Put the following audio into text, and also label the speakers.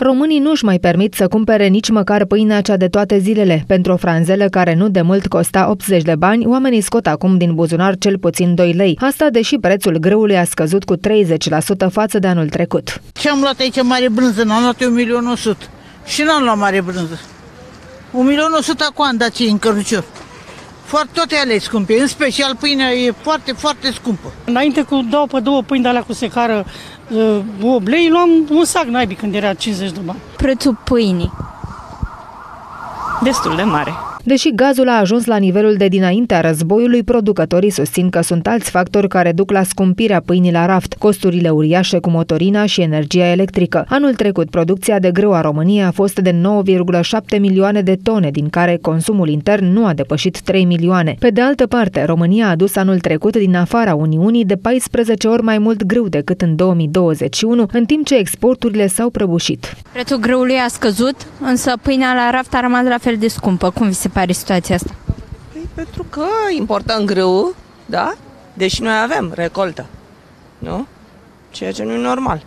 Speaker 1: Românii nu-și mai permit să cumpere nici măcar pâinea cea de toate zilele. Pentru o franzelă care nu de mult costa 80 de bani, oamenii scot acum din buzunar cel puțin 2 lei. Asta deși prețul grâului a scăzut cu 30% față de anul trecut.
Speaker 2: Ce am luat aici mare brânză? N-am luat eu 1.100.000 și n-am luat mare brânză. 1.100.000 acum am dat în cărucior. Foarte toate ale scumpe, în special pâinea e foarte, foarte scumpă.
Speaker 3: Înainte cu două pe două pâini de alea cu secară, uh, 8 lei, luam un sac naibii când era 50 de bani.
Speaker 4: Prețul pâinii.
Speaker 5: Destul de mare.
Speaker 1: Deși gazul a ajuns la nivelul de dinaintea războiului, producătorii susțin că sunt alți factori care duc la scumpirea pâinii la raft, costurile uriașe cu motorina și energia electrică. Anul trecut, producția de grâu a României a fost de 9,7 milioane de tone, din care consumul intern nu a depășit 3 milioane. Pe de altă parte, România a adus anul trecut din afara Uniunii de 14 ori mai mult grâu decât în 2021, în timp ce exporturile s-au prăbușit.
Speaker 4: Prețul grâului a scăzut, însă pâinea la raft a rămas la fel de scumpă. Cum vi se pare situația asta?
Speaker 5: Păi pentru că importăm grâu, da? Deși noi avem recoltă, nu? Ceea ce nu e normal.